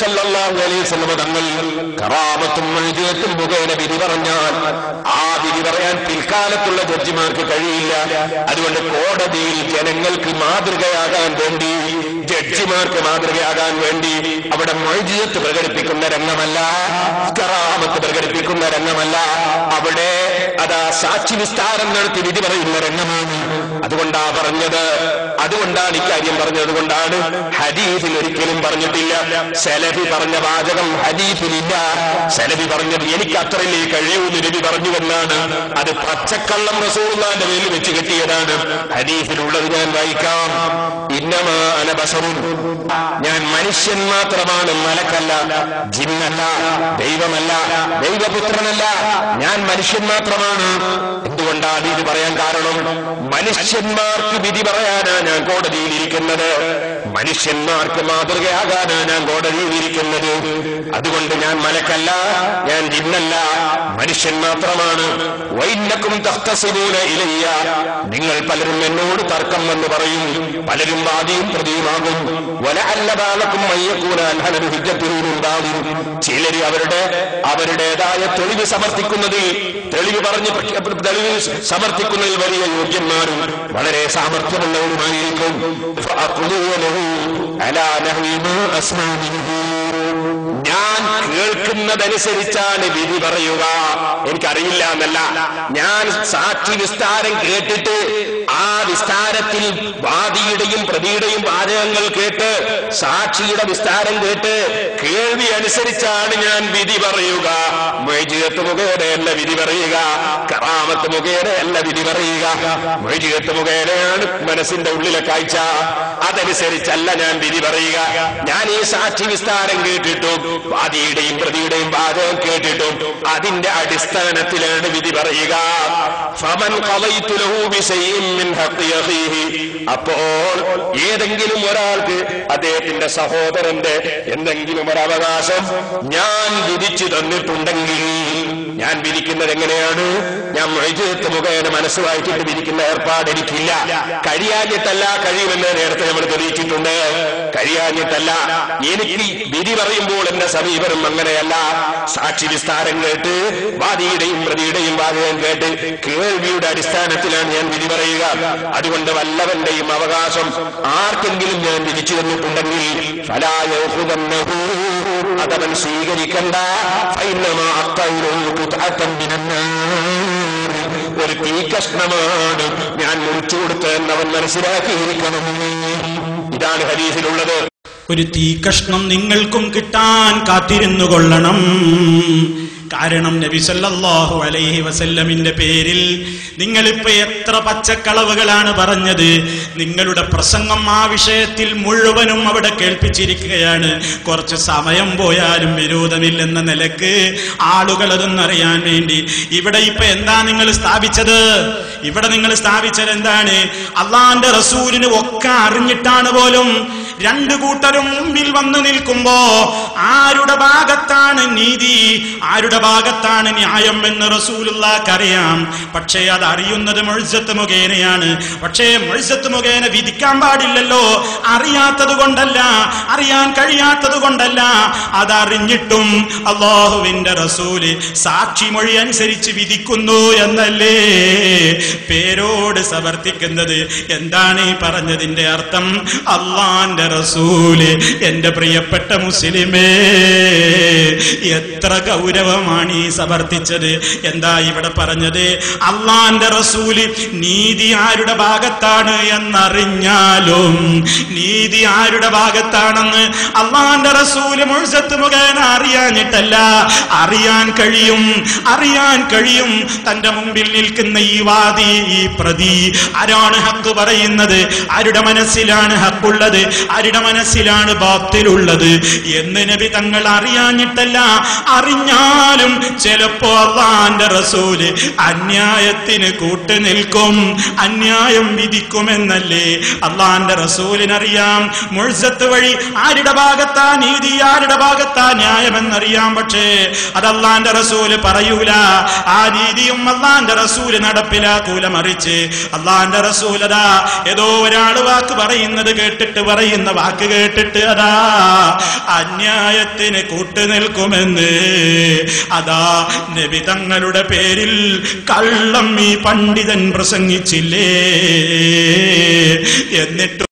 സല്ലല്ലാഹു അലൈഹി തങ്ങൾ കറാമത്തും മുഖേന വിധി പറഞ്ഞാൽ ആ വിധി പറയാൻ പിൽക്കാലത്തുള്ള ജഡ്ജിമാർക്ക് കഴിയില്ല. അതുകൊണ്ട് കോടതിയിൽ ജനങ്ങൾക്ക് മാതൃകയാകാൻ വേണ്ടി ജഡ്ജിമാർക്ക് മാതൃകയാകാൻ വേണ്ടി അവിടെ മൈജിയത്ത് പ്രകടിപ്പിക്കുന്ന രംഗമല്ല കറാമത്ത് പ്രകടിപ്പിക്കുന്ന രംഗമല്ല. അവിടെ അതാ സാക്ഷി വിസ്താരം നടത്തി വിധി പറയുന്ന രംഗമാണ്. അതുകൊണ്ടാ പറഞ്ഞത്. അതുകൊണ്ടാണ് ഇക്കാര്യം പറഞ്ഞത്. കൊണ്ടാണ് ഹദീഫിൽ ഒരിക്കലും പറഞ്ഞിട്ടില്ല. സെലഫി പറഞ്ഞ വാചകം ഹദീഫിലില്ല സെലഫി പറഞ്ഞത് എനിക്ക് അത്രയല്ലേ കഴിയൂ നബി പറഞ്ഞുവെന്നാണ് അത് പച്ചക്കള്ളം റസൂള്ളാന്റെ മേലിൽ വെച്ച് കെട്ടിയതാണ്. ഹദീഫിലുള്ളത് ഞാൻ വായിക്കാം. ഇന്നമാ അനബസറും ഞാൻ മനുഷ്യൻ മാത്രമാണ്. മലക്കല്ല ജിന്നല്ല ദൈവമല്ല ദൈവപുത്രനല്ല. ഞാൻ മനുഷ്യൻ മാത്രമാണ്. എന്തുകൊണ്ടാണ് ഇത് പറയാൻ കാരണം? മനുഷ്യന്മാർക്ക് വിധി പറയാനാ ഞാൻ കോടതിയിൽ ഇരിക്കുന്നത്. മനുഷ്യന്മാർക്ക് മാതൃകയാകാനാ ഞാൻ കോടതിയിൽ ഇരിക്കുന്നത്. അതുകൊണ്ട് ഞാൻ മലക്കല്ല ഞാൻ ജിന്നല്ല. മനുഷ്യൻ മാത്രമാണ്. വൈന്നക്കും തഖ്തസിബൂന ഇലയ്യ. നിങ്ങൾ പലരും എന്നോട് തർക്കം എന്ന് പറയും. പലരും വാദിയും പ്രതിയുമാകും. വല അല്ല ബാലക്കും മയ്യക്കൂലാൻ ഹലരു ഹിജ്ജത്തിനുണ്ടാകും ചിലര് അവരുടെ അവരുടേതായ തെളിവ് സമർത്ഥിക്കുന്നതിൽ തെളിവ് പറഞ്ഞ് തെളിവ് സമർത്ഥിക്കുന്നതിൽ വലിയ യോഗ്യന്മാരും വളരെ സാമർഥ്യമുള്ളവരുമായിരിക്കും ഫഅഖുലൂ ഞാൻ കേൾക്കുന്നതനുസരിച്ചാണ് വിധി പറയുക. എനിക്കറിയില്ല എന്നല്ല. ഞാൻ സാക്ഷി വിസ്താരം കേട്ടിട്ട് ആ വിസ്താരത്തിൽ വാദിയുടെയും പ്രതിയുടെയും വാചകങ്ങൾ കേട്ട് സാക്ഷിയുടെ വിസ്താരം കേട്ട് കേൾവി അനുസരിച്ചാണ് ഞാൻ വിധി പറയുക. മൊയ്ജിയത്ത് മുഖേനയല്ല വിധി പറയുക. കറാമത്ത് മുഖേനയല്ല വിധി പറയുക. മൊയ്ജിയത്ത് മുഖേനയാണ് മനസ്സിന്റെ ഉള്ളിലെ കാഴ്ച. അതനുസരിച്ചല്ല ഞാൻ വിധി പറയുക. ഞാൻ ഈ സാക്ഷി വിസ്താരം കേട്ടിട്ടും വാദിയുടെയും പ്രതിയുടെയും വാദം കേട്ടിട്ടും അതിന്റെ അടിസ്ഥാനത്തിലാണ് വിധി പറയുക. ഫമൻ അപ്പോൾ ഏതെങ്കിലും ഒരാൾക്ക് അദ്ദേഹത്തിന്റെ സഹോദരന്റെ എന്തെങ്കിലും ഒരു ഞാൻ വിധിച്ചു തന്നിട്ടുണ്ടെങ്കിൽ ഞാൻ വിരിക്കുന്നത് എങ്ങനെയാണ്? ഞാൻ മൊഴിജത്ത് മുഖേന മനസ്സ് വായിച്ചിട്ട് വിരിക്കുന്ന ഏർപ്പാട് എനിക്കില്ല. കഴിയാഞ്ഞിട്ടല്ല കഴിയുമെന്ന് നേരത്തെ നമ്മൾ തെളിയിച്ചിട്ടുണ്ട്. കഴിയാഞ്ഞിട്ടല്ല. എനിക്ക് വിധി പറയുമ്പോൾ എന്റെ സമീപനം അങ്ങനെയല്ല. സാക്ഷി വിസ്താരം കേട്ട് വാദിയുടെയും പ്രതിയുടെയും വാചകം കേട്ട് കേൾവിയുടെ അടിസ്ഥാനത്തിലാണ് ഞാൻ വിധി പറയുക. അതുകൊണ്ട് വല്ലവന്റെയും അവകാശം ആർക്കെങ്കിലും ഞാൻ വിധിച്ചു തന്നിട്ടുണ്ടെങ്കിൽ ഫലായൂഹുതന്നഹു അതവൻ സ്വീകരിക്കണ്ട. ഒരു തീ കഷ്ണമാണ് ഞാൻ മുറിച്ചു കൊടുത്തതെന്ന് അവൻ മനസ്സിലാക്കിയിരിക്കണം. ഇതാണ് ഹരീസിലുള്ളത് ഒരു തീ കഷ്ണം നിങ്ങൾക്കും കിട്ടാൻ കാത്തിരുന്നു കൊള്ളണം. കാരണം നബി സല്ലല്ലാഹു അലൈഹി വസല്ലമിന്റെ പേരിൽ നിങ്ങളിപ്പോ എത്ര പച്ചക്കളവുകളാണ് പറഞ്ഞത്. നിങ്ങളുടെ പ്രസംഗം ആ വിഷയത്തിൽ മുഴുവനും അവിടെ കേൾപ്പിച്ചിരിക്കുകയാണ്. കുറച്ച് സമയം പോയാലും വിരോധമില്ലെന്ന നിലയ്ക്ക് ആളുകൾ അതൊന്നറിയാൻ വേണ്ടി. ഇവിടെ ഇപ്പൊ എന്താ നിങ്ങൾ സ്ഥാപിച്ചത്? ഇവിടെ നിങ്ങൾ സ്ഥാപിച്ചത് എന്താണ്? അള്ളാന്റെ റസൂലിന് ഒക്കെ അറിഞ്ഞിട്ടാണ് പോലും രണ്ടു കൂട്ടരും മുമ്പിൽ വന്നു നിൽക്കുമ്പോ ആരുടെ ഭാഗത്താണ് നീതി? ആരുടെ ഭാഗത്താണ് ന്യായം എന്ന് റസൂലുള്ളാക്കറിയാം പക്ഷേ അത് അറിയുന്നത് മൊഴിസത്ത് മുഖേനയാണ്. പക്ഷേ മൊഴിസത്ത് മുഖേന വിധിക്കാൻ പാടില്ലല്ലോ. അറിയാത്തത് കൊണ്ടല്ല. അറിയാൻ കഴിയാത്തത് കൊണ്ടല്ല. അതറിഞ്ഞിട്ടും അള്ളാഹുവിന്റെ റസൂൽ സാക്ഷി മൊഴി അനുസരിച്ച് വിധിക്കുന്നു എന്നല്ലേ? പേരോട് സമർത്ഥിക്കുന്നത്. എന്താണ് ഈ പറഞ്ഞതിന്റെ അർത്ഥം? അള്ളാന്റെ റസൂൽ എന്റെ പ്രിയപ്പെട്ട മുസ്ലിമേ എത്ര ഗൗരവമാണ് ഈ സമർത്ഥിച്ചത് എന്താ ഇവിടെ പറഞ്ഞത്? അള്ളാന്റെ റസൂൽ നീതി ആരുടെ ഭാഗത്താണ് എന്നറിഞ്ഞാലും നീതി ആരുടെ ഭാഗത്താണെന്ന് അള്ളാന്റെ റസൂൽ മുഴുസത്ത് മുഖേന അറിയാഞ്ഞിട്ടല്ല. അറിയാൻ കഴിയും അറിയാൻ കഴിയും. തന്റെ മുമ്പിൽ നിൽക്കുന്ന ഈ വാദി ഈ പ്രതി ആരാണ് ഹക്ക് പറയുന്നത്? ആരുടെ മനസ്സിലാണ് ഹക്കുള്ളത്? ആരുടെ മനസ്സിലാണ് ബാത്തിലുള്ളത് എന്ന് നബി തങ്ങൾ അറിയാഞ്ഞിട്ടല്ല. അറിഞ്ഞാലും ചിലപ്പോ അള്ളാന്റെ റസൂൽ അന്യായത്തിന് കൂട്ടു നിൽക്കും അന്യായം വിധിക്കുമെന്നല്ലേ? അള്ളാന്റെ റസൂലിനറിയാം. മുഴുസത്ത് വഴി ആരുടെ ഭാഗത്താ നീതി ആരുടെ ഭാഗത്താ ന്യായമെന്നറിയാം. പക്ഷേ അത് അള്ളാന്റെ റസൂൽ പറയൂല. ആ നീതിയും അള്ളാന്റെ റസൂൽ നടപ്പിലാക്കൂല മറിച്ച് അള്ളാന്റെ റസൂലതാ ഏതോ ഒരാൾ വാക്ക് പറയുന്നത് കേട്ടിട്ട് പറയുന്ന. വാക്ക് കേട്ടിട്ട് അതാ അന്യായത്തിന് കൂട്ടുനിൽക്കുമെന്ന് അതാ നബി തങ്ങളുടെ പേരിൽ കള്ളം ഈ പണ്ഡിതൻ പ്രസംഗിച്ചില്ലേ? എന്നിട്ട്